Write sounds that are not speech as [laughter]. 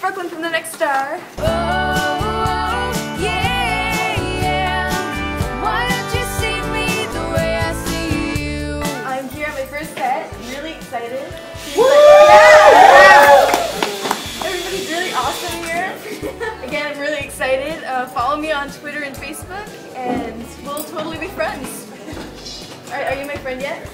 Brooklyn from The Next Star. Oh, oh, yeah, yeah. Why don't you see me the way I see you? I'm here at my first set. I'm really excited. Everybody's really awesome here. [laughs] Again, I'm really excited. Uh, follow me on Twitter and Facebook, and we'll totally be friends. Are you my friend yet?